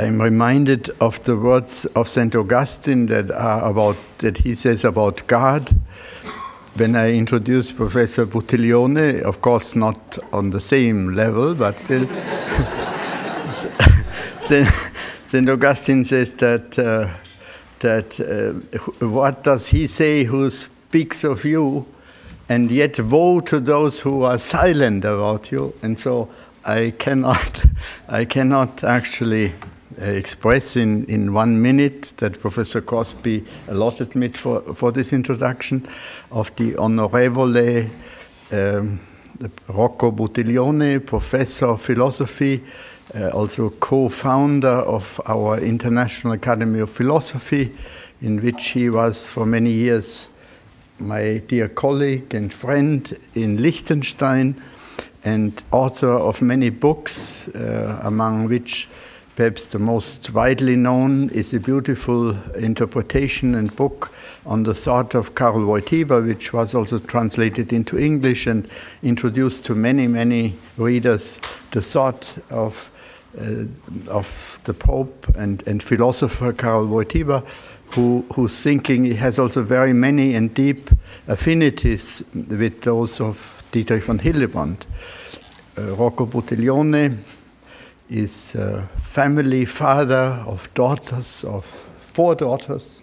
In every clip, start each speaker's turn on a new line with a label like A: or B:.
A: I'm reminded of the words of St. Augustine that are about that he says about God. When I introduced Professor Buttiglione, of course not on the same level, but still, St. Augustine says that uh, that uh, what does he say who speaks of you, and yet woe to those who are silent about you. And so I cannot, I cannot actually express in, in one minute that Professor Crosby allotted me for, for this introduction of the Onorevole um, Rocco Buttiglione, professor of philosophy, uh, also co-founder of our International Academy of Philosophy, in which he was for many years my dear colleague and friend in Liechtenstein, and author of many books, uh, among which perhaps the most widely known is a beautiful interpretation and book on the thought of Karl Wojtyła, which was also translated into English and introduced to many, many readers the thought of, uh, of the Pope and, and philosopher Karl Wojtyła, who, whose thinking has also very many and deep affinities with those of Dietrich von Hildebrand. Uh, Rocco Buttiglione is a family father of daughters, of four daughters,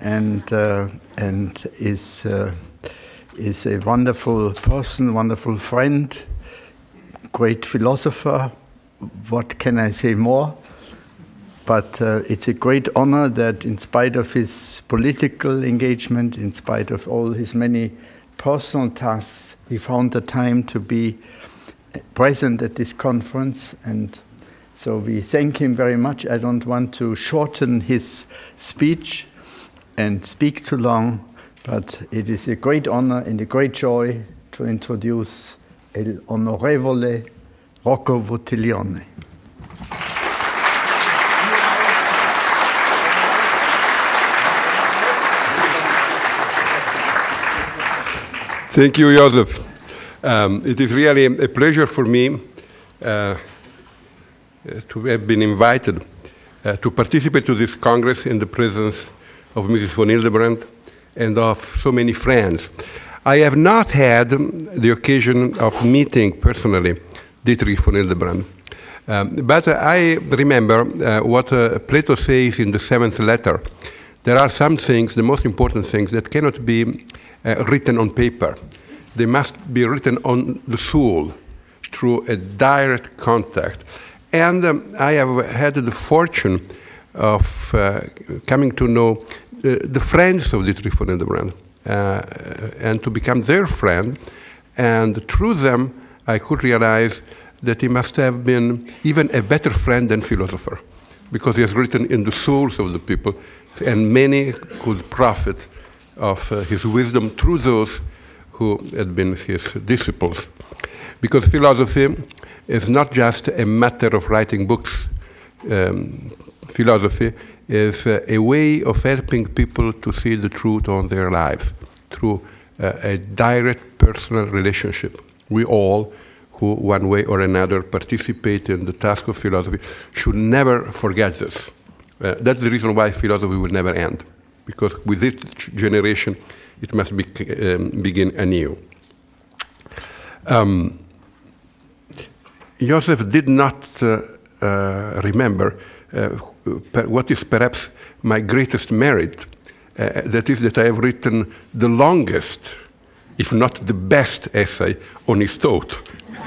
A: and, uh, and is, uh, is a wonderful person, wonderful friend, great philosopher. What can I say more? But uh, it's a great honor that, in spite of his political engagement, in spite of all his many personal tasks, he found the time to be present at this conference. And so we thank him very much. I don't want to shorten his speech and speak too long, but it is a great honor and a great joy to introduce El Onorevole Rocco Buttiglione.
B: Thank you, Joseph. Um, it is really a pleasure for me uh, to have been invited uh, to participate to this Congress in the presence of Mrs. von Hildebrand and of so many friends. I have not had the occasion of meeting personally Dietrich von Hildebrand, um, but I remember uh, what uh, Plato says in the seventh letter. There are some things, the most important things, that cannot be uh, written on paper. They must be written on the soul through a direct contact. And um, I have had the fortune of uh, coming to know uh, the friends of Dietrich von Hildebrand uh, and to become their friend. And through them, I could realize that he must have been even a better friend than philosopher because he has written in the souls of the people, and many could profit of uh, his wisdom through those who had been his disciples. Because philosophy is not just a matter of writing books. Um, philosophy is uh, a way of helping people to see the truth on their lives through uh, a direct personal relationship. We all, who one way or another participate in the task of philosophy, should never forget this. Uh, that's the reason why philosophy will never end because with each generation it must be, um, begin anew. Um, Joseph did not uh, uh, remember uh, what is perhaps my greatest merit. Uh, that is that I have written the longest, if not the best, essay on his thought.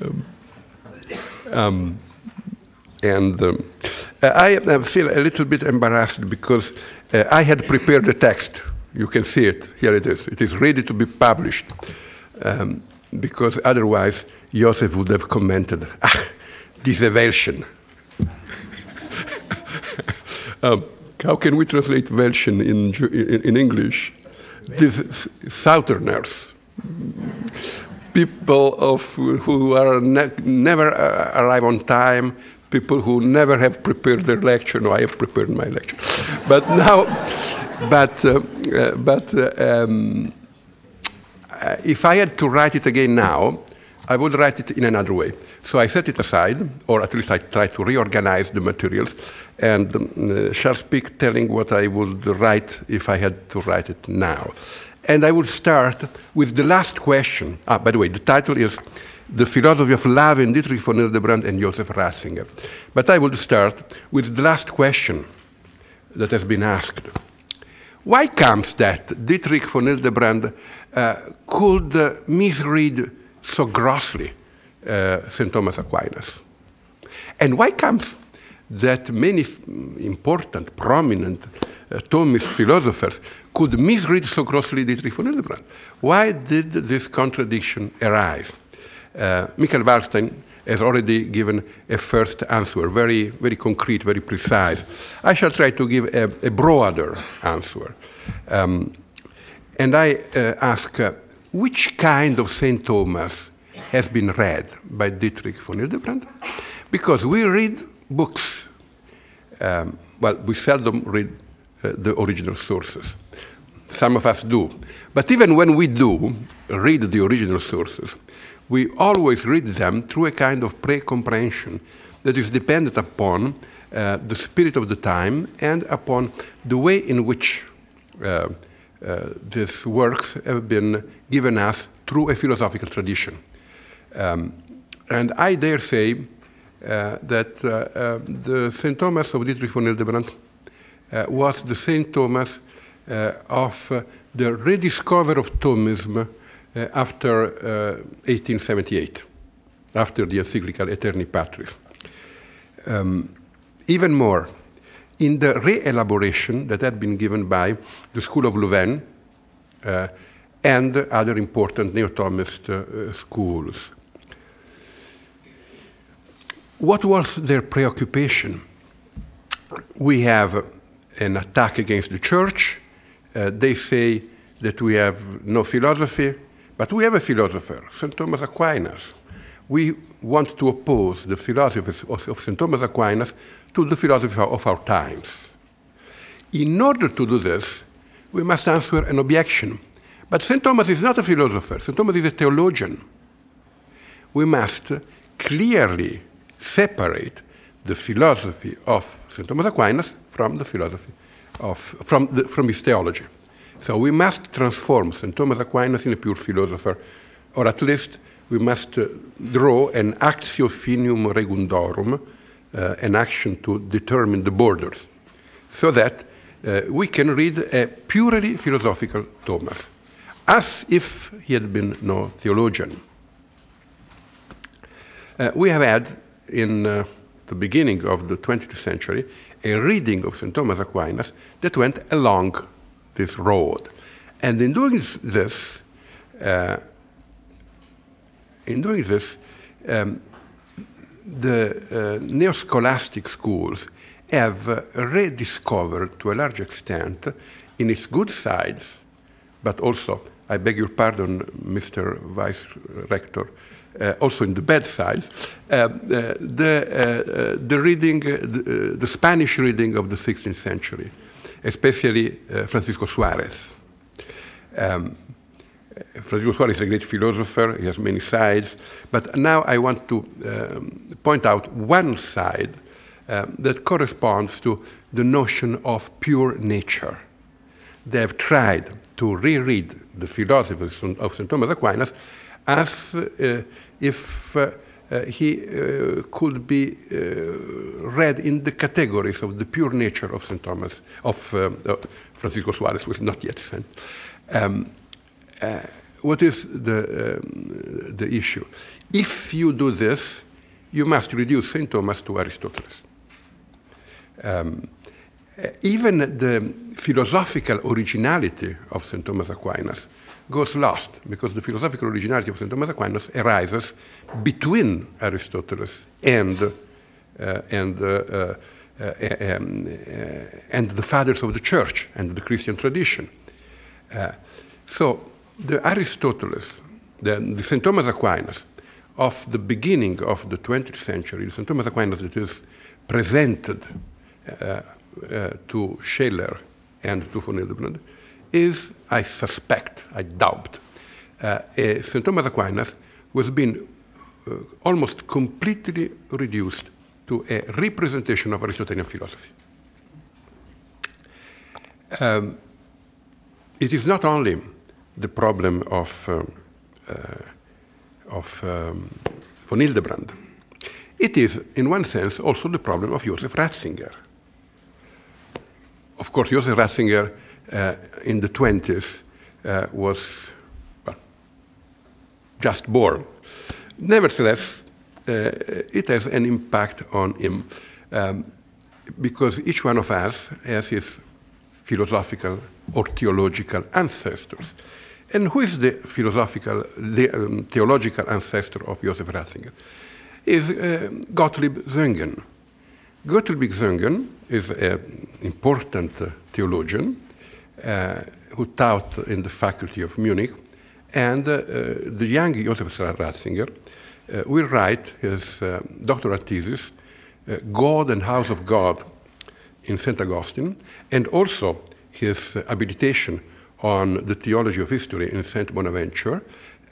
B: um, um, and um, I, I, feel a little bit embarrassed because uh, I had prepared the text. You can see it. Here it is. It is ready to be published. Um, because otherwise, Joseph would have commented, ah, Welschen. um, how can we translate Welschen in, in, in English? These Southerners people of who are ne never uh, arrive on time, people who never have prepared their lecture. No, I have prepared my lecture. but now, but, uh, uh, but uh, um, uh, if I had to write it again now, I would write it in another way. So I set it aside, or at least I try to reorganize the materials, and um, uh, shall speak telling what I would write if I had to write it now. And I will start with the last question. Ah, by the way, the title is The Philosophy of Love in Dietrich von Hildebrand and Joseph Ratzinger. But I will start with the last question that has been asked. Why comes that Dietrich von Hildebrand uh, could uh, misread so grossly uh, St. Thomas Aquinas? And why comes that many important, prominent uh, Thomist philosophers could misread so grossly Dietrich von Hildebrand? Why did this contradiction arise? Uh, Michael Waldstein has already given a first answer, very, very concrete, very precise. I shall try to give a, a broader answer. Um, and I uh, ask, uh, which kind of St. Thomas has been read by Dietrich von Hildebrand? Because we read books. Um, well, we seldom read uh, the original sources. Some of us do. But even when we do read the original sources, we always read them through a kind of pre-comprehension that is dependent upon uh, the spirit of the time and upon the way in which uh, uh, these works have been given us through a philosophical tradition. Um, and I dare say uh, that uh, uh, the St. Thomas of Dietrich von Hildebrand was the St. Thomas of the rediscovery of Thomism after 1878, uh, after the encyclical Aeterni Patris. Um, even more, in the re-elaboration that had been given by the School of Louvain uh, and other important neo-Thomist uh, schools. What was their preoccupation? We have an attack against the church. Uh, they say that we have no philosophy, but we have a philosopher, St. Thomas Aquinas. We want to oppose the philosophy of St. Thomas Aquinas to the philosophy of our times. In order to do this, we must answer an objection. But St. Thomas is not a philosopher, St. Thomas is a theologian. We must clearly separate the philosophy of St. Thomas Aquinas from the philosophy of, from, the, from his theology. So we must transform St. Thomas Aquinas in a pure philosopher, or at least we must uh, draw an actio finium regundorum, uh, an action to determine the borders, so that uh, we can read a purely philosophical Thomas, as if he had been no theologian. Uh, we have had, in uh, the beginning of the 20th century, a reading of St. Thomas Aquinas that went along this road. And in doing this, uh, in doing this, um, the uh, neo-scholastic schools have uh, rediscovered to a large extent in its good sides, but also, I beg your pardon, Mr. Vice Rector, uh, also in the bad sides, uh, uh, the, uh, the reading, the, the Spanish reading of the 16th century especially uh, Francisco Suarez. Um, Francisco Suarez is a great philosopher, he has many sides, but now I want to um, point out one side um, that corresponds to the notion of pure nature. They have tried to reread the philosophy of St. Thomas Aquinas as uh, if uh, he uh, could be uh, read in the categories of the pure nature of St. Thomas, of um, Francisco Suarez, was not yet sent. Um, what is the, um, the issue? If you do this, you must reduce St. Thomas to Aristotle. Um, even the philosophical originality of St. Thomas Aquinas goes lost because the philosophical originality of St. Thomas Aquinas arises between Aristotle and, uh, and, uh, uh, um, and the fathers of the church and the Christian tradition. Uh, so the Aristotle, the, the St. Thomas Aquinas of the beginning of the 20th century, St. Thomas Aquinas that is presented uh, uh, to Scheler and to von Hildebrand, is, I suspect, I doubt, uh, St. Thomas Aquinas was being uh, almost completely reduced to a representation of Aristotelian philosophy. Um, it is not only the problem of, um, uh, of um, von Hildebrand, it is, in one sense, also the problem of Joseph Ratzinger. Of course, Joseph Ratzinger in the 20s uh, was well, just born. Nevertheless, uh, it has an impact on him um, because each one of us has his philosophical or theological ancestors. And who is the philosophical, the um, theological ancestor of Joseph Ratzinger? Is uh, Gottlieb Söhngen. Gottlieb Söhngen is an important uh, theologian uh, who taught in the faculty of Munich, and uh, the young Joseph Ratzinger uh, will write his uh, doctoral thesis, uh, God and House of God in St. Augustine, and also his habilitation on the theology of history in St. Bonaventure,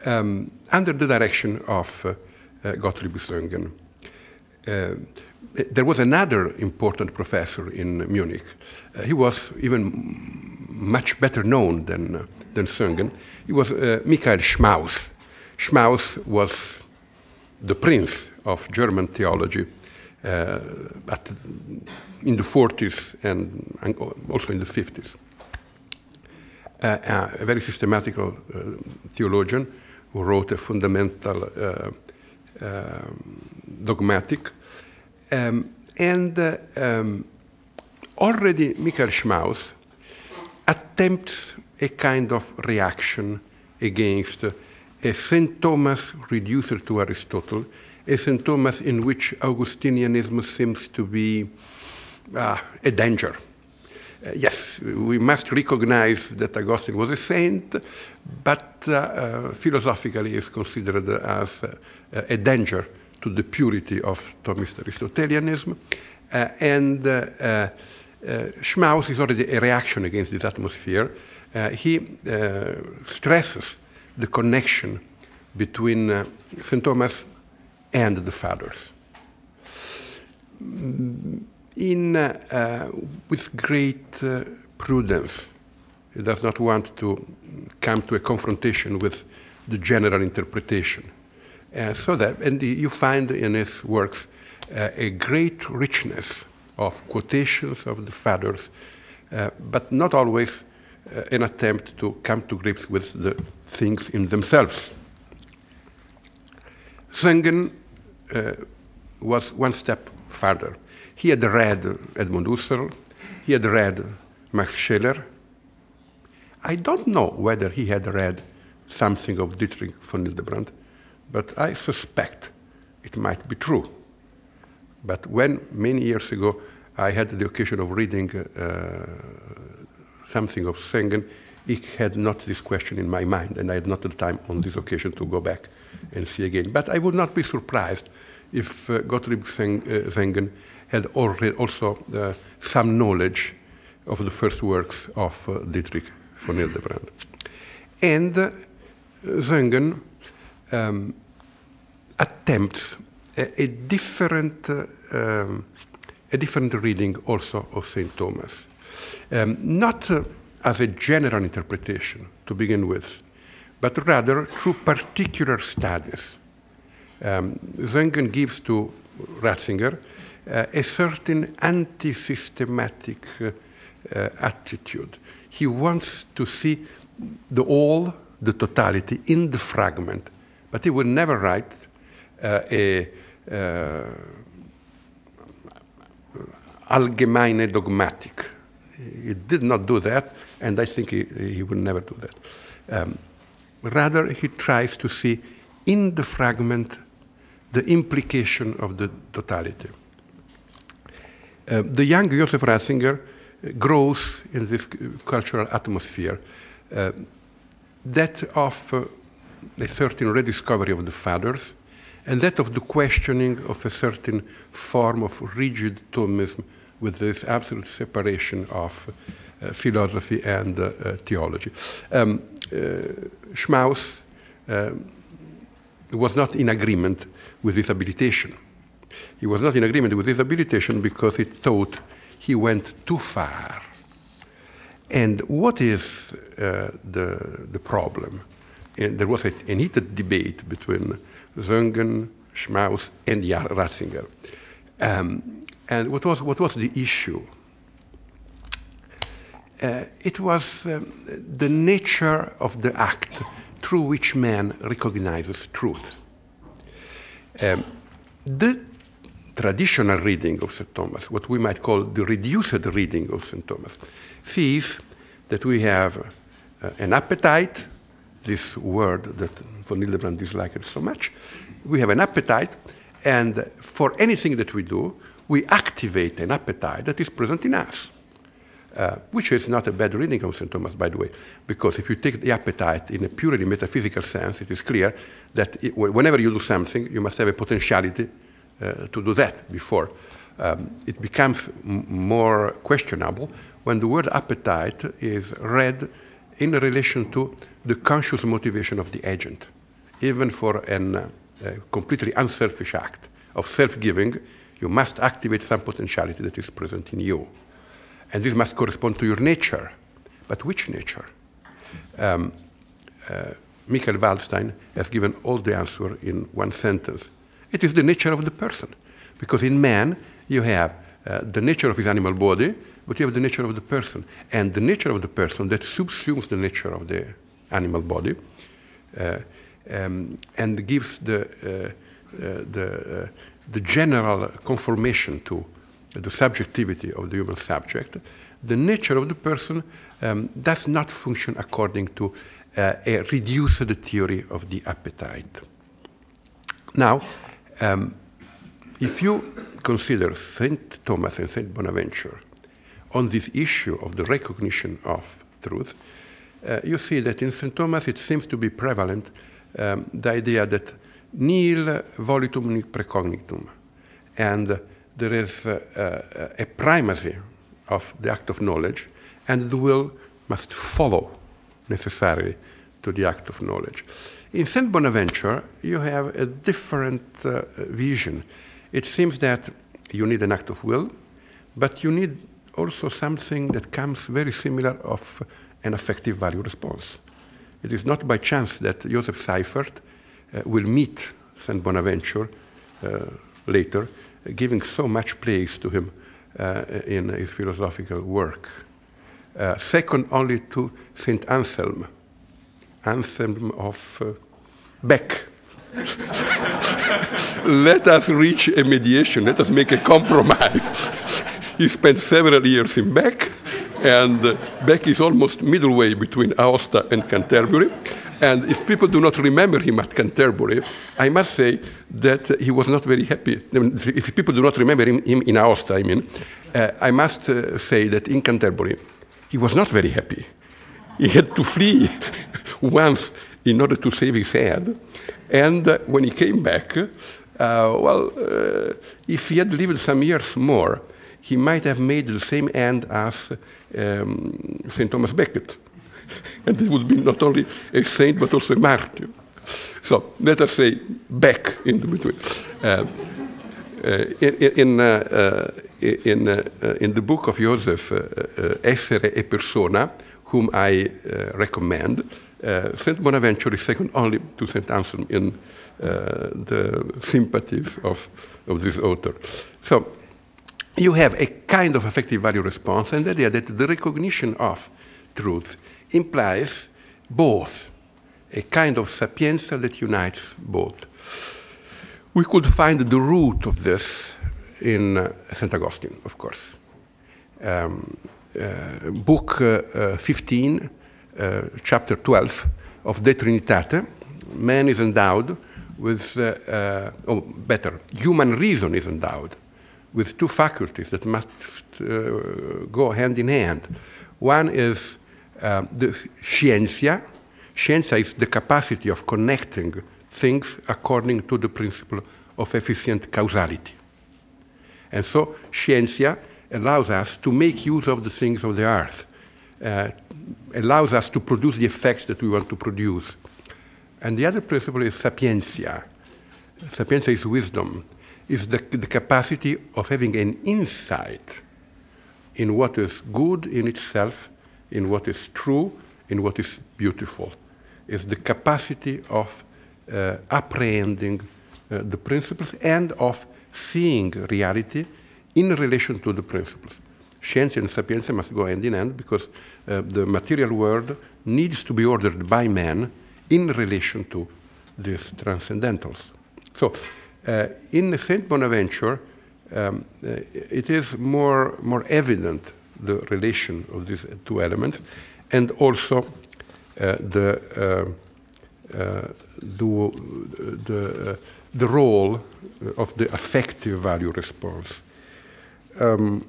B: um, under the direction of Gottlieb Söhngen. There was another important professor in Munich. Uh, he was even much better known than, uh, than Söhngen. He was uh, Michael Schmaus. Schmaus was the prince of German theology uh, at, in the 40s and, and, also in the 50s. Uh, uh, a very systematical uh, theologian who wrote a fundamental uh, um, dogmatic. Um, and uh, um, already Michael Schmaus attempts a kind of reaction against a St. Thomas reducer to Aristotle, a St. Thomas in which Augustinianism seems to be uh, a danger. Uh, yes, we must recognize that Augustine was a saint, but uh, uh philosophically is considered as a danger to the purity of Thomist Aristotelianism. Uh, and uh, Schmaus is already a reaction against this atmosphere. he stresses the connection between uh, St. Thomas and the fathers. In, uh, uh, with great uh, prudence, he does not want to come to a confrontation with the general interpretation. Uh, so that, and you find in his works uh, a great richness of quotations of the fathers, but not always an attempt to come to grips with the things in themselves. Söhngen uh, was one step further. He had read Edmund Husserl, he had read Max Scheler. I don't know whether he had read something of Dietrich von Hildebrand, but I suspect it might be true. But when, many years ago, I had the occasion of reading uh, something of Söhngen, it had not this question in my mind, and I had not the time on this occasion to go back and see again. But I would not be surprised if uh, Gottlieb Söhngen uh, had already also uh, some knowledge of the first works of uh, Dietrich von Hildebrand. And uh, um, attempts a, a different, uh, um, a different reading also of St. Thomas. Um, not as a general interpretation to begin with, but rather through particular studies. Um, Söhngen gives to Ratzinger uh, a certain anti systematic uh, uh, attitude. He wants to see the all, the totality, in the fragment, but he will never write uh, a uh, allgemeine dogmatic he did not do that, and I think he, he never do that. Um, rather, he tries to see in the fragment the implication of the totality. Uh, the young Joseph Ratzinger grows in this cultural atmosphere, uh, that of uh, a certain rediscovery of the fathers, and that of the questioning of a certain form of rigid Thomism with this absolute separation of uh, philosophy and uh, theology. Um, uh, Schmaus um, was not in agreement with this habilitation. He was not in agreement with this habilitation because he thought he went too far. And what is uh, the, the problem? And there was a, heated debate between Söhngen, Schmaus, and Ratzinger. Um, and what was, what was the issue? Uh, it was um, the nature of the act through which man recognizes truth. Um, the traditional reading of St. Thomas, what we might call the reduced reading of St. Thomas, sees that we have uh, an appetite, this word that von Hildebrand disliked so much. We have an appetite, and for anything that we do, we activate an appetite that is present in us. Uh, which is not a bad reading of St. Thomas, by the way, because if you take the appetite in a purely metaphysical sense, it is clear that it, whenever you do something, you must have a potentiality uh, to do that before. Um, it becomes more questionable when the word appetite is read in relation to the conscious motivation of the agent, even for a uh, completely unselfish act of self giving, you must activate some potentiality that is present in you. And this must correspond to your nature. But which nature? Um, uh, Michael Waldstein has given all the answer in one sentence. It is the nature of the person. Because in man, you have uh, the nature of his animal body, but you have the nature of the person. And the nature of the person that subsumes the nature of the animal body uh, um, and gives the, uh, uh, the, uh, the general conformation to the subjectivity of the human subject, the nature of the person um, does not function according to uh, a reduced theory of the appetite. Now, um, if you consider St. Thomas and St. Bonaventure on this issue of the recognition of truth, uh, you see that in St. Thomas it seems to be prevalent um, the idea that nil volitum nihil precognitum, and there is a, a, a primacy of the act of knowledge, and the will must follow necessarily to the act of knowledge. In St. Bonaventure, you have a different uh, vision. It seems that you need an act of will, but you need also something that comes very similar of an affective value response. It is not by chance that Joseph Seifert uh, will meet St. Bonaventure uh, later giving so much praise to him uh, in his philosophical work. Uh, second only to St. Anselm, Anselm of uh, Bec. let us reach a mediation, let us make a compromise. he spent several years in Bec, and uh, Bec is almost midway between Aosta and Canterbury. And if people do not remember him at Canterbury, I must say that he was not very happy. If people do not remember him, him in Aosta, I mean, uh, I must uh, say that in Canterbury, he was not very happy. He had to flee once in order to save his head. And uh, when he came back, uh, well, uh, if he had lived some years more, he might have made the same end as um, St. Thomas Becket and it would be not only a saint but also a martyr. So let us say back in the between. Uh, uh, in uh, uh in, uh, uh, in, the book of Joseph, Essere e Persona, whom I recommend, Saint Bonaventure is second only to Saint Anselm in the sympathies of, of this author. So you have a kind of affective value response, and the idea that the recognition of truth implies both, a kind of sapienza that unites both. We could find the root of this in uh, St. Augustine, of course. Um, uh, book uh, uh 15, uh, chapter 12 of De Trinitate, man is endowed with, uh, oh, better, human reason is endowed with two faculties that must go hand in hand. One is um, the scientia. Scientia is the capacity of connecting things according to the principle of efficient causality. And so scientia allows us to make use of the things of the earth, uh, allows us to produce the effects that we want to produce. And the other principle is sapientia. Sapientia is wisdom, is the, the capacity of having an insight in what is good in itself, in what is true, in what is beautiful. Is the capacity of uh, apprehending uh, the principles and of seeing reality in relation to the principles. Science and sapienza must go hand in hand because uh, the material world needs to be ordered by man in relation to these transcendentals. So, in Saint Bonaventure, um, uh, it is more, more evident the relation of these two elements and also uh, the, uh, uh, the, the, the role of the affective value response. Um,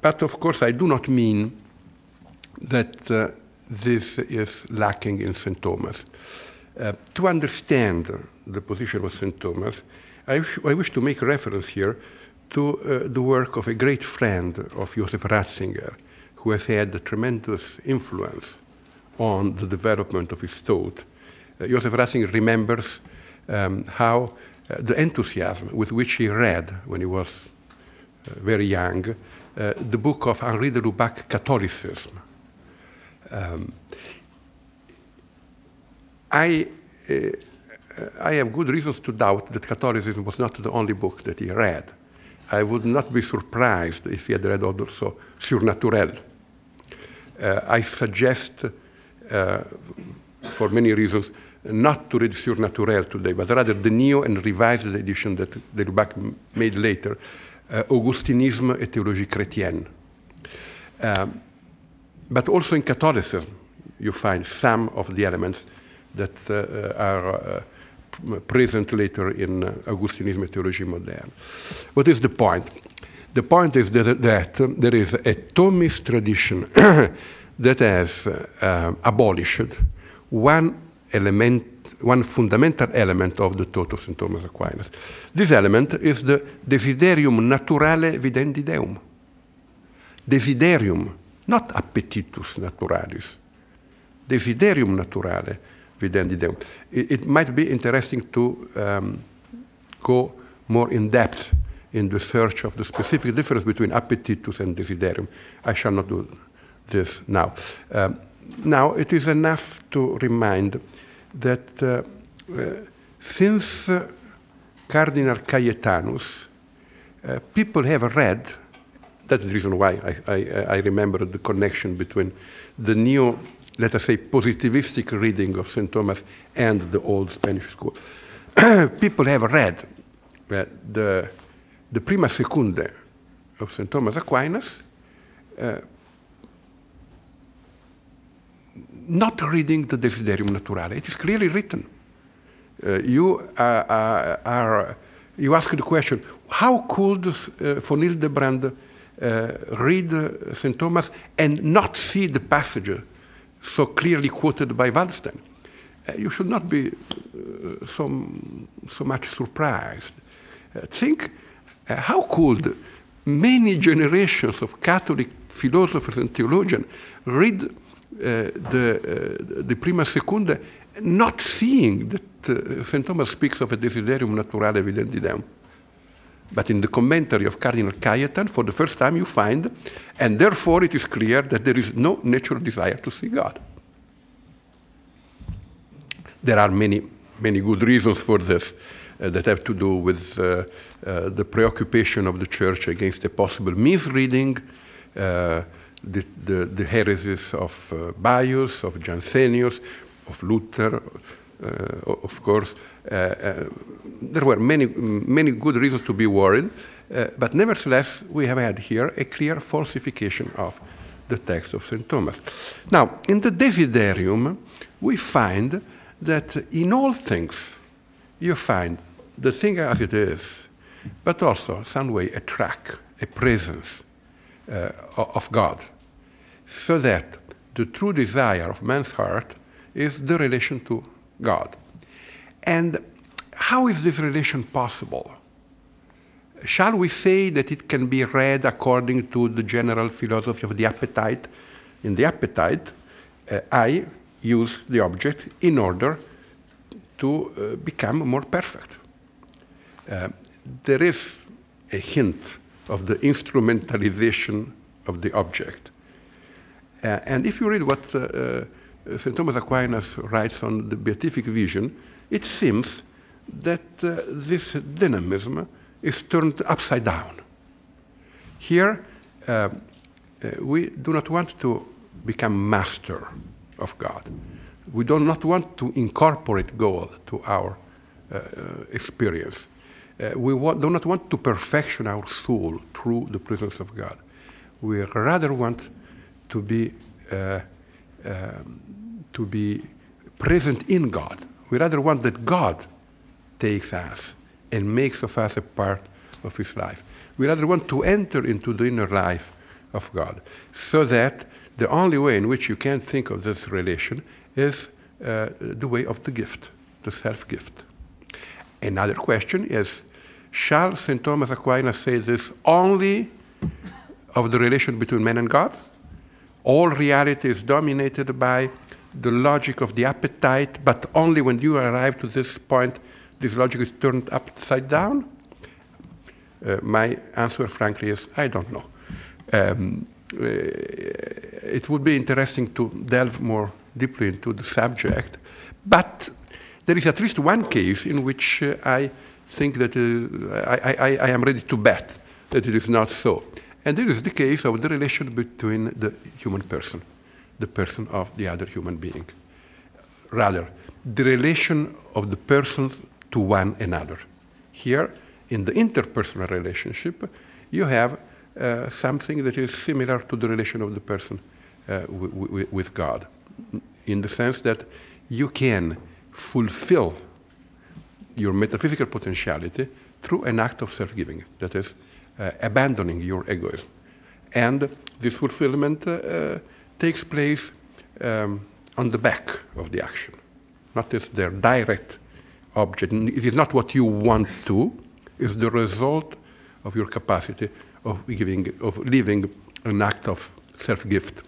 B: but of course, I do not mean that uh, this is lacking in St. Thomas. Uh, to understand the position of St. Thomas, I, I, wish to make reference here to uh, the work of a great friend of Joseph Ratzinger, who has had a tremendous influence on the development of his thought. Uh, Joseph Ratzinger remembers um, how uh, the enthusiasm with which he read when he was uh, very young uh, the book of Henri de Lubac, Catholicism. Um, I, uh, I have good reasons to doubt that Catholicism was not the only book that he read. I would not be surprised if he had read also Surnaturel. Uh, I suggest, uh, for many reasons, not to read Surnaturel today, but rather the new and revised edition that de Lubac made later, uh, Augustinisme et théologie chrétienne. Um, but also in Catholicism, you find some of the elements that uh, are uh, present later in uh, Augustinisme et moderne. What is the point? The point is that, that there is a Thomist tradition that has uh, abolished one element, one fundamental element of the thought of. Thomas Aquinas. This element is the desiderium naturale videndi Deum. Desiderium, not appetitus naturalis. Desiderium naturale videndi Deum. It, it might be interesting to um, go more in depth in the search of the specific difference between appetitus and desiderium. I shall not do this now. Um, now, it is enough to remind that uh, uh, since uh, Cardinal Cayetanus, uh, people have read, that's the reason why I, I, I remember the connection between the new, let us say, positivistic reading of St. Thomas and the old Spanish school. people have read the, the Prima Secundae of St. Thomas Aquinas, uh, not reading the Desiderium Naturale. It is clearly written. Uh, you uh, uh are, you ask the question, how could uh, von Hildebrand uh, read St. Thomas and not see the passage so clearly quoted by Waldstein? you should not be so, so much surprised. think, how could many generations of Catholic philosophers and theologians read uh, the, uh, the prima secundae, not seeing that uh, St. Thomas speaks of a desiderium naturale videndi Deum. But in the commentary of Cardinal Cajetan, for the first time you find, and therefore it is clear that there is no natural desire to see God. There are many, many good reasons for this uh, that have to do with uh, uh, the preoccupation of the Church against a possible misreading the, the, the heresies of uh, Baius, of Jansenius, of Luther, uh, of course. Uh, uh, there were many, many good reasons to be worried, uh, but nevertheless, we have had here a clear falsification of the text of St. Thomas. Now, in the Desiderium, we find that in all things you find the thing as it is, but also some way a track, a presence, uh, of God, so that the true desire of man's heart is the relation to God. And how is this relation possible? Shall we say that it can be read according to the general philosophy of the appetite? In the appetite, uh, I use the object in order to uh, become more perfect. Uh, there is a hint of the instrumentalization of the object. Uh, and if you read what uh, uh, St. Thomas Aquinas writes on the beatific vision, it seems that uh, this dynamism is turned upside down. Here, we do not want to become master of God. We do not want to incorporate God to our uh, experience. Uh, we do not want to perfection our soul through the presence of God. We rather want to be, uh, um, to be present in God. We rather want that God takes us and makes of us a part of His life. We rather want to enter into the inner life of God so that the only way in which you can think of this relation is uh, the way of the gift, the self gift. Another question is shall St. Thomas Aquinas say this only of the relation between man and God? All reality is dominated by the logic of the appetite, but only when you arrive to this point, this logic is turned upside down? Uh, my answer, frankly, is I don't know. Um, uh, it would be interesting to delve more deeply into the subject, but there is at least one case in which uh, I think that uh, I, I, I, am ready to bet that it is not so. And this is the case of the relation between the human person, the person of the other human being. Rather, the relation of the persons to one another. Here, in the interpersonal relationship, you have uh, something that is similar to the relation of the person uh, with God, in the sense that you can fulfill your metaphysical potentiality through an act of self giving, that is, abandoning your egoism. And this fulfillment uh, uh, takes place um, on the back of the action, not as their direct object. It is not what you want to, it's the result of your capacity of giving, of living an act of self-gift.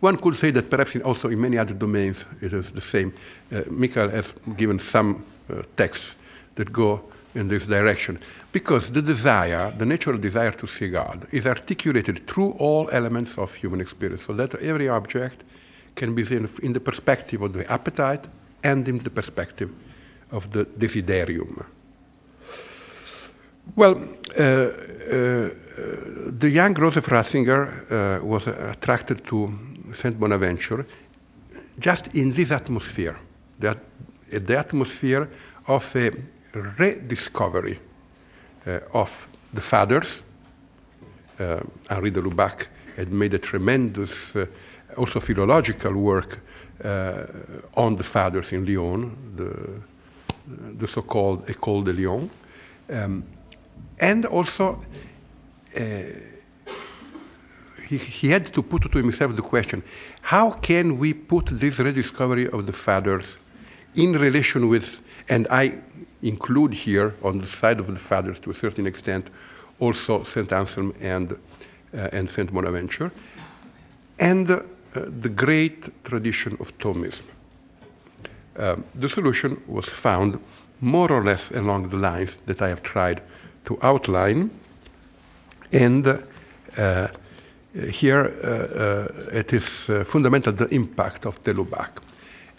B: One could say that perhaps in also in many other domains it is the same. Uh, Michael has given some uh, texts that go in this direction because the desire, the natural desire to see God, is articulated through all elements of human experience, so that every object can be seen in the perspective of the appetite and in the perspective of the desiderium. Well, uh, uh, the young Joseph Ratzinger uh, was attracted to Saint Bonaventure just in this atmosphere, that the atmosphere of a rediscovery uh, of the fathers. Uh, Henri de Lubac had made a tremendous, uh, also philological work uh, on the fathers in Lyon, the, the so-called École de Lyon. Um, and also, uh, he, he, had to put to himself the question, how can we put this rediscovery of the fathers in relation with, and I include here on the side of the fathers to a certain extent also St. Anselm and, uh, and St. Bonaventure, and uh, the great tradition of Thomism. Um, the solution was found more or less along the lines that I have tried to outline. And uh, here uh, uh, it is uh, fundamental the impact of de Lubac.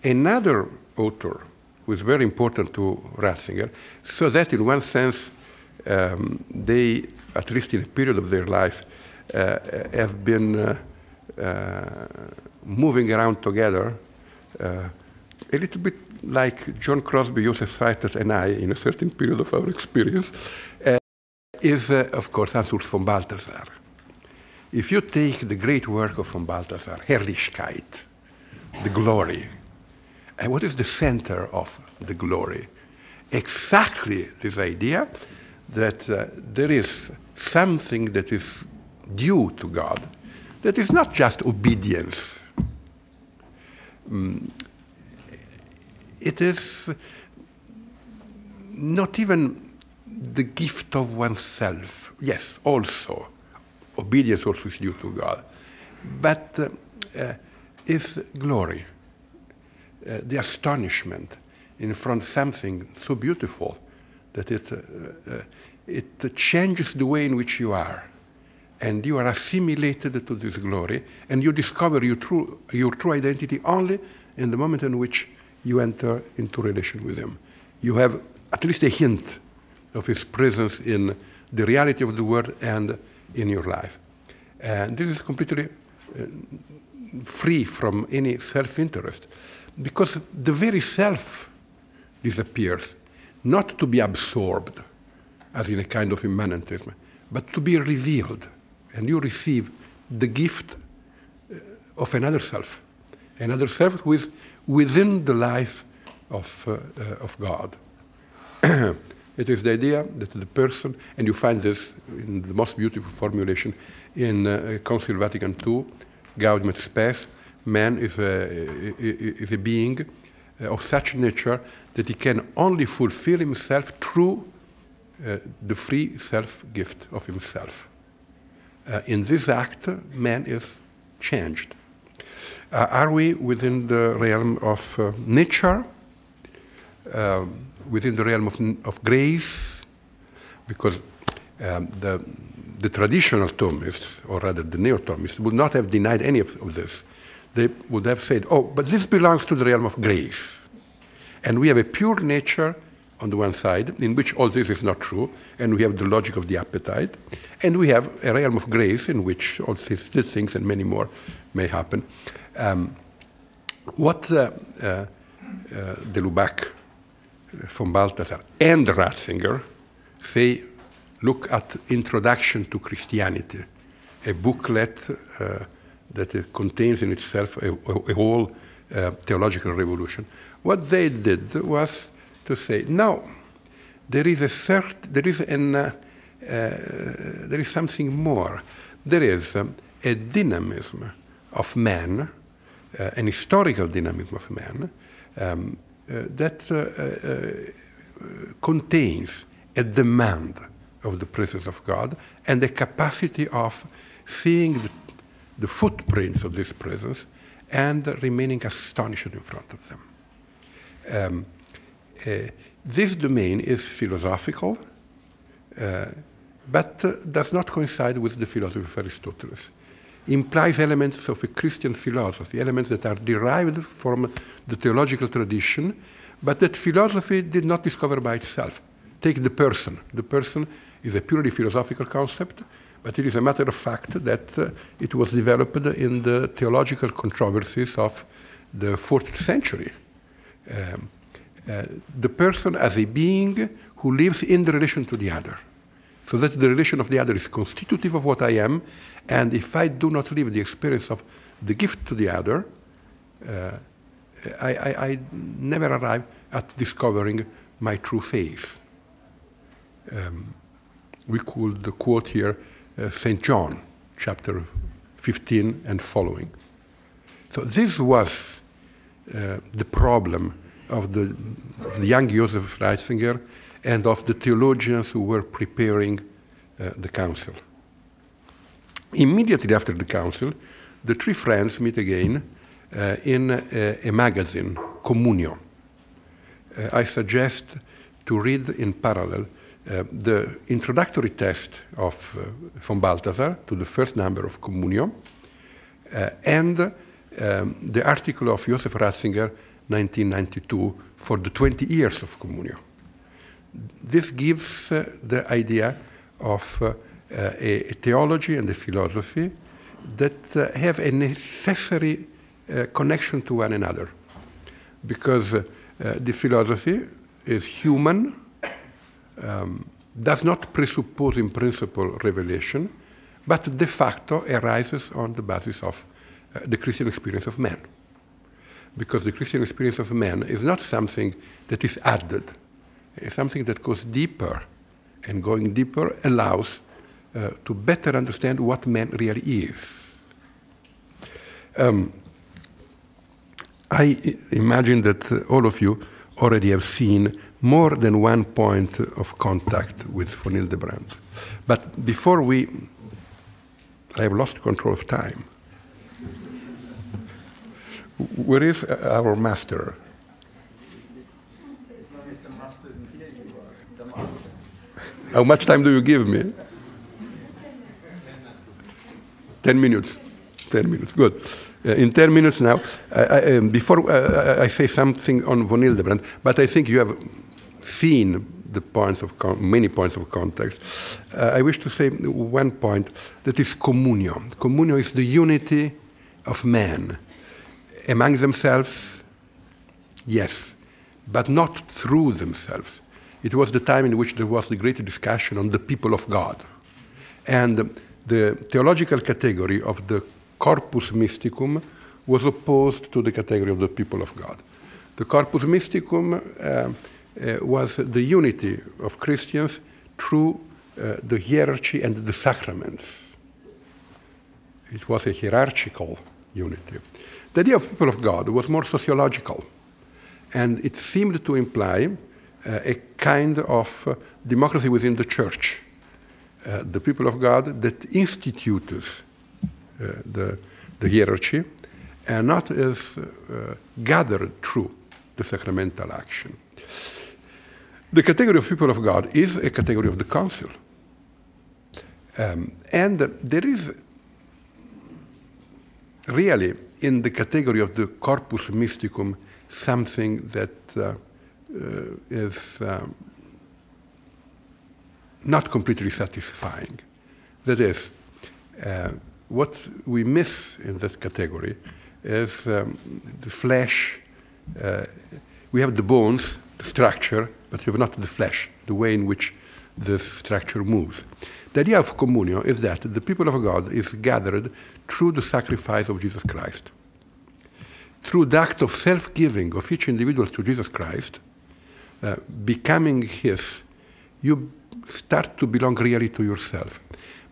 B: Another author is very important to Ratzinger, so that in one sense um, they, at least in a period of their life, uh, have been uh, uh, moving around together uh, a little bit like John Crosby, Joseph Seifert, and I in a certain period of our experience, uh, is, uh, of course, Hans von Balthasar. If you take the great work of von Balthasar, Herrlichkeit, the glory, and what is the center of the glory? Exactly this idea that uh, there is something that is due to God, that is not just obedience. Mm, it is not even the gift of oneself. Yes, also. Obedience also is due to God. But uh, uh, is glory, uh, the astonishment in front of something so beautiful that it, uh, uh, it changes the way in which you are. And you are assimilated to this glory, and you discover your true, your true identity only in the moment in which you enter into relation with Him. You have at least a hint of His presence in the reality of the world and in your life. And this is completely uh, free from any self interest because the very self disappears, not to be absorbed, as in a kind of immanentism, but to be revealed. And you receive the gift uh, of another self, another self who is within the life of, uh, uh, of God. it is the idea that the person, and you find this in the most beautiful formulation in uh, Council Vatican II, Gaudium et Spes, man is a, is a being of such nature that he can only fulfill himself through uh, the free self gift of himself. Uh, in this act, man is changed. Uh, are we within the realm of uh, nature, um, within the realm of, of grace? Because um, the, the traditional Thomists, or rather the neo Thomists, would not have denied any of, of this. They would have said, oh, but this belongs to the realm of grace. And we have a pure nature on the one side, in which all this is not true, and we have the logic of the appetite, and we have a realm of grace in which all these, these things and many more may happen. Um, what uh, uh, uh, de Lubac, von Balthasar, and Ratzinger say, look at Introduction to Christianity, a booklet that contains in itself a, a whole uh, theological revolution. What they did was to say, no, there is a cert, there is an, uh, uh, there is something more. There is um, a dynamism of man, uh, an historical dynamism of man, um, uh, that contains a demand of the presence of God and the capacity of seeing the, the footprints of this presence and remaining astonished in front of them. Um, uh, this domain is philosophical, uh, but uh, does not coincide with the philosophy of Aristotle. Implies elements of a Christian philosophy, elements that are derived from the theological tradition, but that philosophy did not discover by itself. Take the person. The person is a purely philosophical concept, but it is a matter of fact that uh, it was developed in the theological controversies of the fourth century. Um, uh, the person as a being who lives in the relation to the other. So that the relation of the other is constitutive of what I am, and if I do not live the experience of the gift to the other, uh, I, I, I, never arrive at discovering my true face. Um, we could quote here St. John, chapter 15 and following. So this was uh, the problem of the, of the young Joseph Ratzinger and of the theologians who were preparing uh, the council. Immediately after the council, the three friends meet again uh, in a, a, magazine, Communio. Uh, I suggest to read in parallel uh, the introductory text of uh, von Balthasar to the first number of Communio uh, and um, the article of Joseph Ratzinger 1992 for the 20 years of Communio. This gives uh, the idea of uh, a, a, theology and a philosophy that have a necessary connection to one another. Because the philosophy is human, um, does not presuppose in principle revelation, but de facto arises on the basis of the Christian experience of man because the Christian experience of man is not something that is added. It's something that goes deeper, and going deeper allows uh, to better understand what man really is. Um, I imagine that uh, all of you already have seen more than one point of contact with von Hildebrand. But before we, I have lost control of time. where is uh, our master? How much time do you give me? 10 minutes. 10 minutes, good. Uh, in 10 minutes now, I, um, before uh, I say something on von Hildebrand, but I think you have seen the points of many points of context. Uh, I wish to say one point that is communio. Communio is the unity of men among themselves, yes, but not through themselves. It was the time in which there was the great discussion on the people of God. And the theological category of the corpus mysticum was opposed to the category of the people of God. The corpus mysticum uh, was the unity of Christians through uh, the hierarchy and the sacraments. It was a hierarchical unity. The idea of people of God was more sociological, and it seemed to imply uh, a kind of uh, democracy within the church. Uh, the people of God that institutes uh, the, the hierarchy and not as uh, gathered through the sacramental action. The category of people of God is a category of the council. Um, and there is really in the category of the corpus mysticum something that uh, uh, is um, not completely satisfying. That is, uh, what we miss in this category is um, the flesh. Uh, we have the bones, the structure, but have not the flesh, the way in which the structure moves. The idea of communion is that the people of God is gathered through the sacrifice of Jesus Christ. Through the act of self giving of each individual to Jesus Christ, uh, becoming His, you start to belong really to yourself.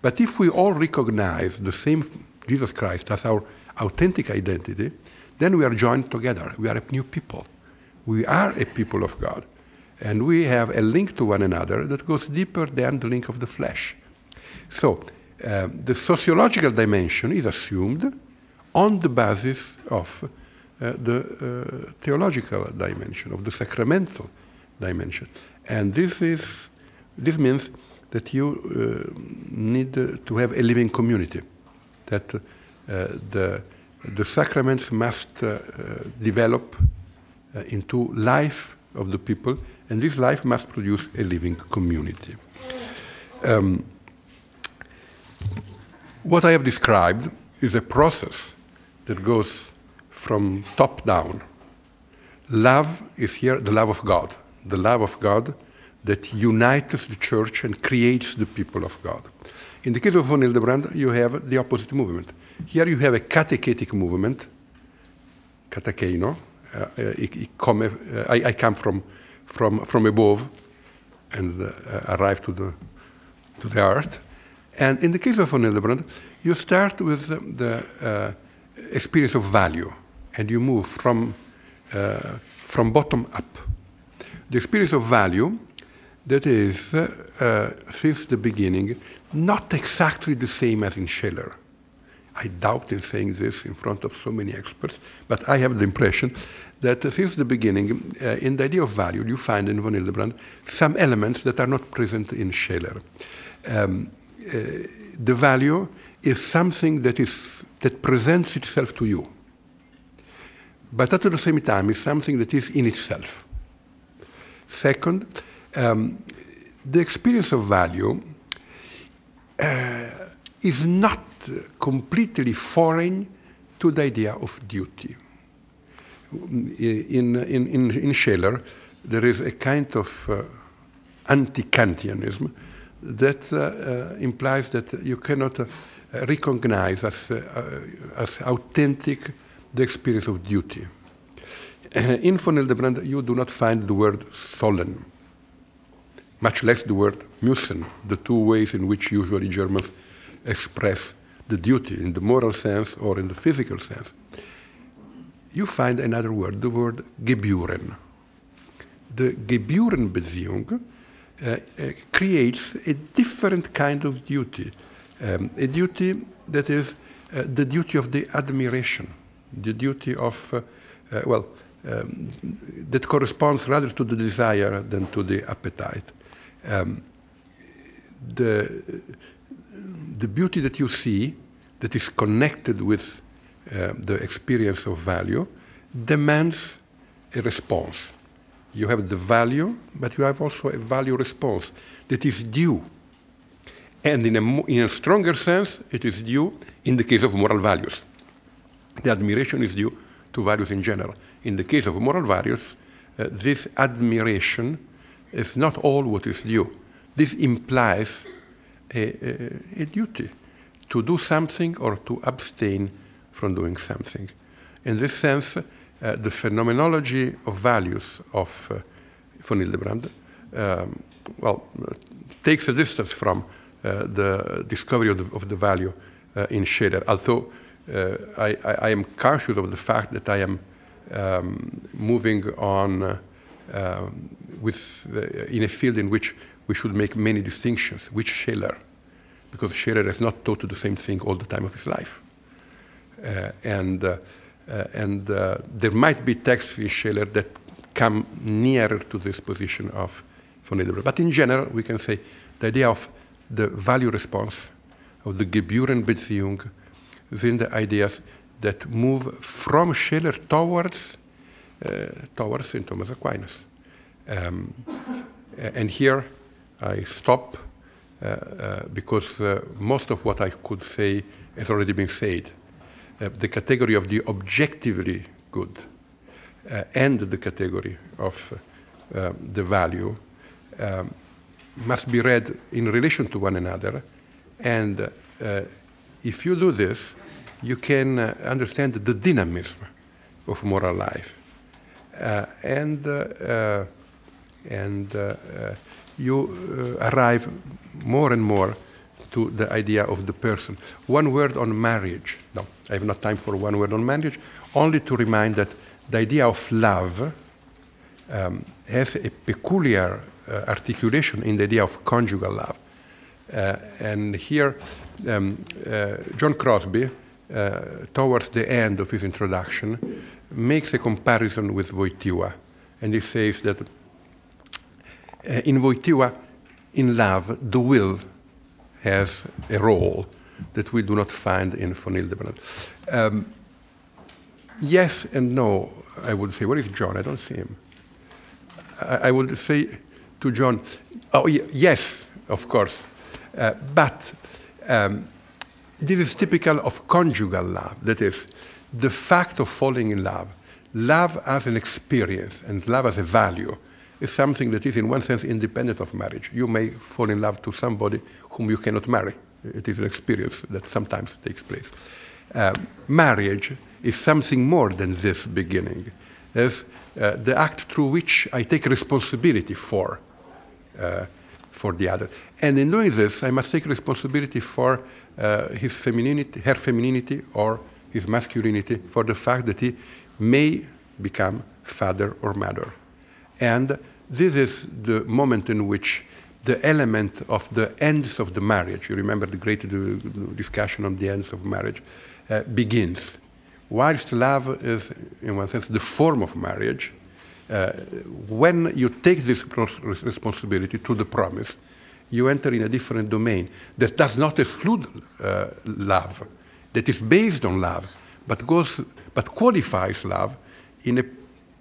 B: But if we all recognize the same Jesus Christ as our authentic identity, then we are joined together. We are a new people. We are a people of God. And we have a link to one another that goes deeper than the link of the flesh. So, uh, the sociological dimension is assumed on the basis of uh, the uh, theological dimension, of the sacramental dimension. And this, is, this means that you uh, need to have a living community, that the, the sacraments must develop into life of the people, and this life must produce a living community. Um, what I have described is a process that goes from top down. Love is here the love of God, the love of God that unites the church and creates the people of God. In the case of von Hildebrand, you have the opposite movement. Here you have a catechetic movement, katecheino. Uh, uh, I, I, come from, from, from above and uh, arrive to the, to the earth. And in the case of von Hildebrand, you start with the, uh, experience of value and you move from, uh, from bottom up. The experience of value that is, uh, uh, since the beginning, not exactly the same as in Scheler. I doubt in saying this in front of so many experts, but I have the impression that since the beginning, uh, in the idea of value, you find in von Hildebrand some elements that are not present in Scheler. Um, uh, the value is something that, is, that presents itself to you, but at the same time is something that is in itself. Second, um, the experience of value uh, is not completely foreign to the idea of duty. In, in, in, in Scheler, there is a kind of uh, anti-Kantianism that uh, uh, implies that you cannot uh, recognize as, uh, as authentic the experience of duty. In von Hildebrand, you do not find the word sollen much less the word müssen, the two ways in which usually Germans express the duty in the moral sense or in the physical sense. You find another word, the word gebühren. The Gebührenbeziehung uh, uh, creates a different kind of duty, um, a duty that is uh, the duty of the admiration, the duty of, uh, uh, well, um, that corresponds rather to the desire than to the appetite. Um, the, the beauty that you see that is connected with uh, the experience of value demands a response. You have the value, but you have also a value response that is due. And in a, in a stronger sense, it is due in the case of moral values. The admiration is due to values in general. In the case of moral values, uh, this admiration is not all what is due. This implies a, a, a duty to do something or to abstain from doing something. In this sense, uh, the phenomenology of values of uh, von Hildebrand, um, well, uh, takes a distance from uh, the discovery of the, of the value uh, in Scheler. Although uh, I, I, am conscious of the fact that I am um, moving on um, with, in a field in which we should make many distinctions, which Scheler, because Scheler has not taught to the same thing all the time of his life. And uh, and uh, there might be texts in Scheler that come nearer to this position of von Hildebrand. But in general, we can say the idea of the value response, of the Gebührenbeziehung, then the ideas that move from Scheler towards, uh, towards St. Thomas Aquinas. Um, and here I stop uh, uh, because uh, most of what I could say has already been said. Uh, the category of the objectively good uh, and the category of uh, um, the value um, must be read in relation to one another. And uh, if you do this, you can uh, understand the dynamism of moral life. Uh, and and you arrive more and more to the idea of the person. One word on marriage. No, I have not time for one word on marriage, only to remind that the idea of love um, has a peculiar uh, articulation in the idea of conjugal love. Uh, and here, um, uh, John Crosby, uh, towards the end of his introduction, makes a comparison with Wojtyła. And he says that uh, in Wojtyła, in love, the will has a role that we do not find in von Hildebrand. Um, yes and no, I would say. Where is John? I don't see him. I, I would say to John, oh, yes, of course. Uh, but um, this is typical of conjugal love. That is, the fact of falling in love, love as an experience and love as a value, is something that is, in one sense, independent of marriage. You may fall in love to somebody whom you cannot marry. It is an experience that sometimes takes place. Um, marriage is something more than this beginning. As uh, the act through which I take responsibility for, uh, for the other. And in doing this, I must take responsibility for uh, his femininity, her femininity, or his masculinity, for the fact that he may become father or mother. And this is the moment in which the element of the ends of the marriage, you remember the great discussion on the ends of marriage, uh, begins. Whilst love is, in one sense, the form of marriage, uh, when you take this responsibility to the promise, you enter in a different domain that does not exclude uh, love, that is based on love, but goes, but qualifies love in a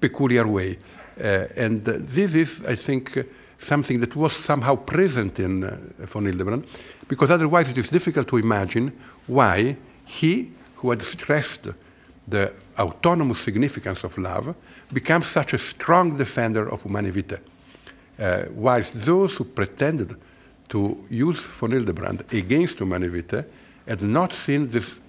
B: peculiar way. Uh, and uh, this is, I think, uh, something that was somehow present in von Hildebrand, because otherwise it is difficult to imagine why he, who had stressed the autonomous significance of love, becomes such a strong defender of humanae vitae. Uh, whilst those who pretended to use von Hildebrand against humanae vitae had not seen this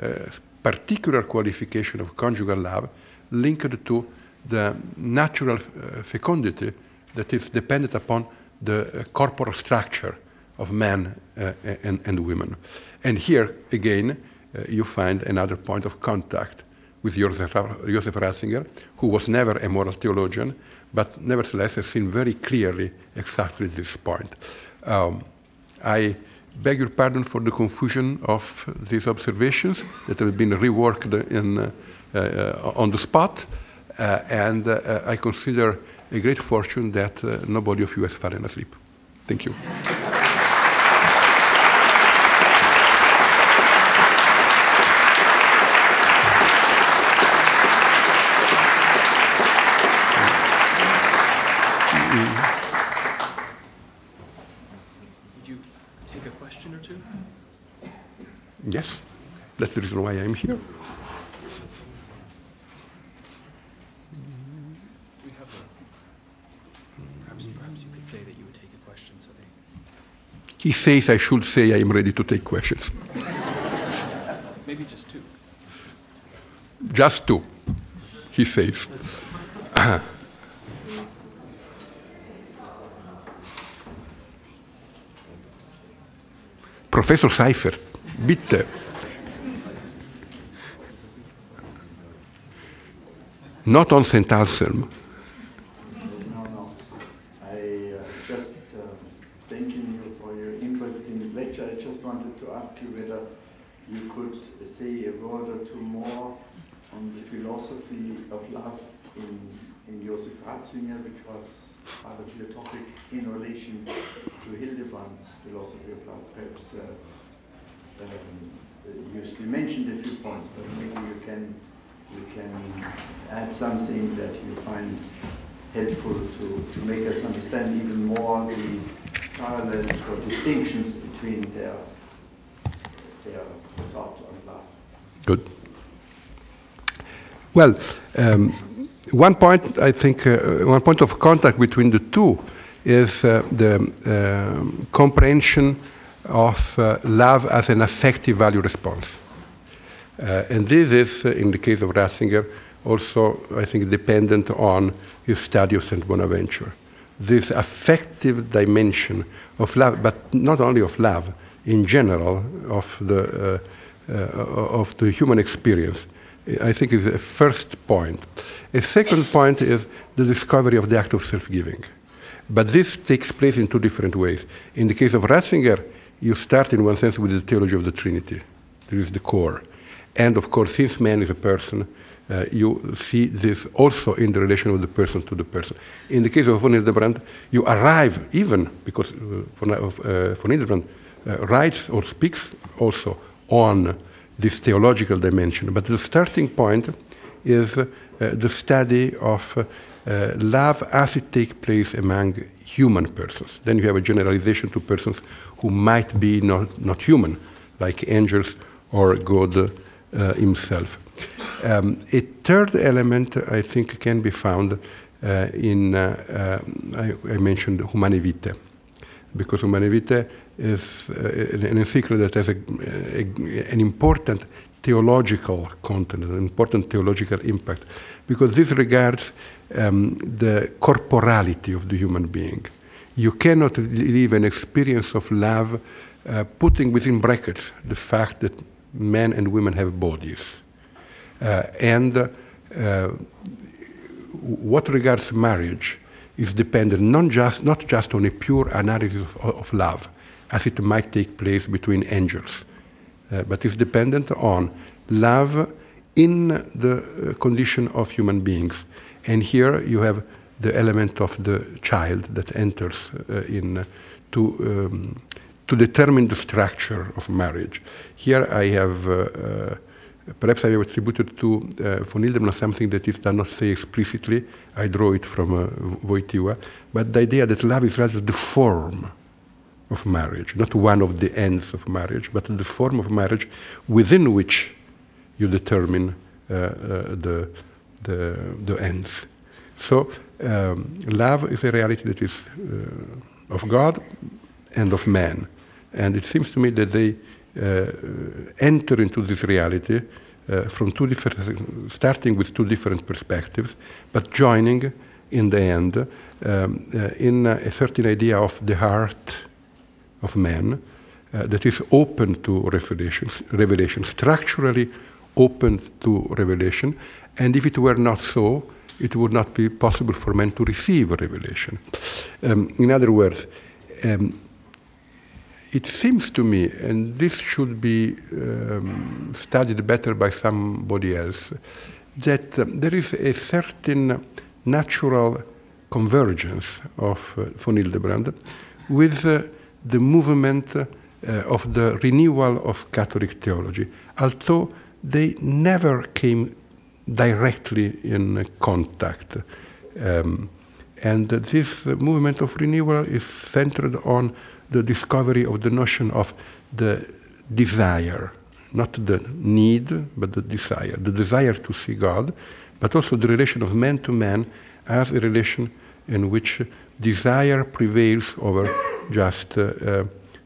B: uh, particular qualification of conjugal love linked to the natural uh, fecundity that is dependent upon the corporal structure of men uh, and, and, women. And here, again, uh, you find another point of contact with Joseph, Joseph Ratzinger, who was never a moral theologian, but nevertheless has seen very clearly exactly this point. Um, I beg your pardon for the confusion of these observations that have been reworked in uh, uh, on the spot, and uh, I consider a great fortune that nobody of you has fallen asleep. Thank you. Yes, that's the reason why I'm here. He says I should say I am ready to take questions.
C: Maybe just two.
B: Just two, he says. Professor Seifert, bitte. Not on St. Anselm.
A: No, no. I uh, just uh, thanking you for your interesting lecture. I just wanted to ask you whether you could say a word or two more on the philosophy of love in, in Joseph Ratzinger, which was part of your topic in relation to Hildebrand's philosophy of love. Perhaps uh, um, you, you mentioned a few points, but maybe you can you can add something that you find helpful to, to make us understand even more the parallels or distinctions between their, their thought on love.
B: Good. Well, um, one point I think, uh, one point of contact between the two is uh, the uh, comprehension of uh, love as an affective value response. Uh, and this is, uh, in the case of Ratzinger, also, I think, dependent on his study of St. Bonaventure. This affective dimension of love, but not only of love, in general, of the, uh, uh, of the human experience, I think is a first point. A second point is the discovery of the act of self-giving. But this takes place in two different ways. In the case of Ratzinger, you start in one sense with the theology of the Trinity. There is the core. And of course, since man is a person, uh, you see this also in the relation of the person to the person. In the case of von Hildebrand, you arrive even, because uh, von, uh, von Hildebrand uh, writes or speaks also on this theological dimension, but the starting point is uh, the study of uh, love as it takes place among human persons. Then you have a generalization to persons who might be not, not human, like angels or God uh, himself. Um, a third element, I think, can be found uh, in, uh, I, I, mentioned Humanae Vitae, because Humanae Vitae is an encyclical that has a, a, an important theological content, an important theological impact, because this regards um, the corporality of the human being. You cannot live an experience of love uh, putting within brackets the fact that men and women have bodies. Uh, and uh, what regards marriage is dependent not just, not just on a pure analysis of, of love, as it might take place between angels, uh, but is dependent on love in the uh, condition of human beings. And here you have the element of the child that enters uh, in to um, to determine the structure of marriage. Here I have, uh, uh, perhaps I have attributed to uh, von Hildebrand something that is done not say explicitly. I draw it from uh, Wojtyła, but the idea that love is rather the form of marriage, not one of the ends of marriage, but the form of marriage within which you determine uh, uh, the, the, the ends. So um, love is a reality that is uh, of God and of man. And it seems to me that they uh, enter into this reality uh, from two different, starting with two different perspectives, but joining in the end um, uh, in a certain idea of the heart of man uh, that is open to revelation, revelation, structurally open to revelation. And if it were not so, it would not be possible for men to receive revelation. Um, in other words, um, it seems to me, and this should be um, studied better by somebody else, that um, there is a certain natural convergence of uh, von Hildebrand with uh, the movement uh, of the renewal of Catholic theology, although they never came directly in contact. Um, and this movement of renewal is centered on the discovery of the notion of the desire, not the need, but the desire, the desire to see God, but also the relation of man to man as a relation in which desire prevails over just, uh, uh,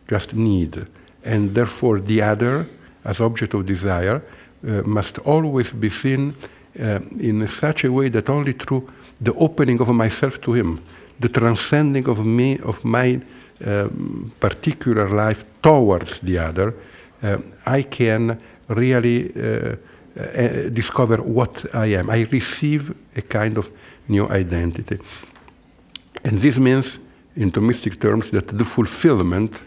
B: just need. And therefore, the other, as object of desire, uh, must always be seen uh, in such a way that only through the opening of myself to Him, the transcending of me, of my um, particular life towards the other, I can really uh, discover what I am. I receive a kind of new identity. And this means, in Thomistic terms, that the fulfillment,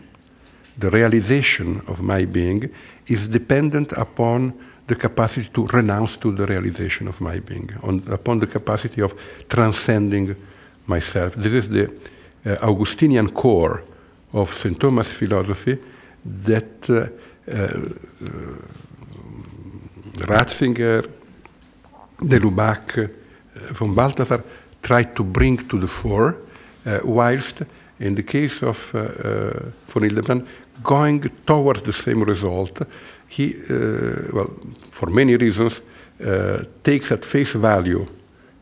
B: the realization of my being, is dependent upon the capacity to renounce to the realization of my being, on, upon the capacity of transcending myself. This is the uh, Augustinian core of St. Thomas' philosophy that uh, uh, Ratzinger, de Lubac, uh, von Balthasar tried to bring to the fore, whilst in the case of uh, uh, von Hildebrand, going towards the same result, he, uh, well, for many reasons, uh, takes at face value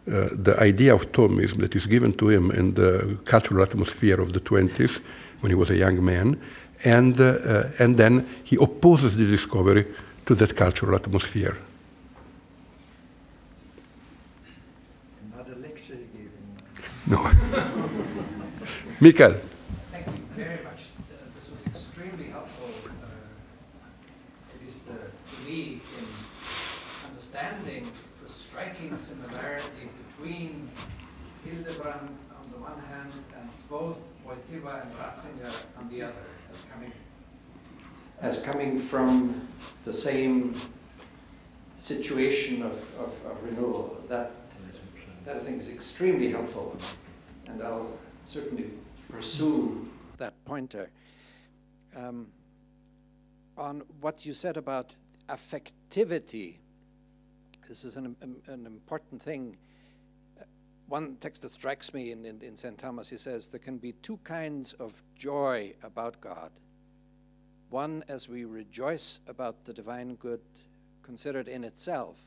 B: uh, the idea of Thomism that is given to him in the cultural atmosphere of the 20s when he was a young man, and, uh, uh, and then he opposes the discovery to that cultural atmosphere.
A: Another lecture you gave him.
B: No. Michael.
C: Thank you very much. Uh, This was extremely helpful, uh, at least uh, to me, in understanding the striking similarity between Hildebrand on the one hand and both Wojtyła and Ratzinger on the other, as coming, as coming from the same situation of, of, of renewal. That, that I think is extremely helpful, and I'll certainly pursue that pointer. Um, on what you said about affectivity, this is an, an, an important thing. Uh, One text that strikes me in, in, in St. Thomas, he says, there can be two kinds of joy about God. One, as we rejoice about the divine good considered in itself,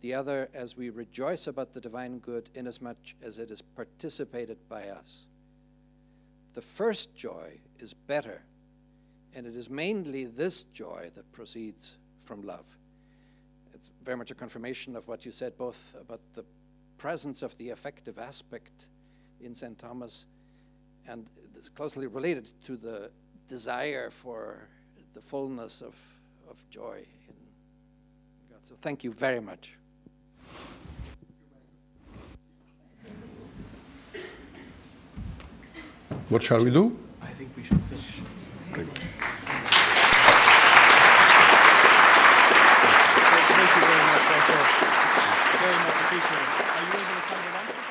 C: the other, as we rejoice about the divine good inasmuch as it is participated by us. The first joy is better, and it is mainly this joy that proceeds from love. It's very much a confirmation of what you said, both about the presence of the affective aspect in St. Thomas, and it's closely related to the desire for the fullness of, of joy in God. So thank you very much.
B: What shall we do?
C: I think we should finish.
D: Thank you. Thank you very much, Dr. Very much appreciated. Are you able to come to lunch?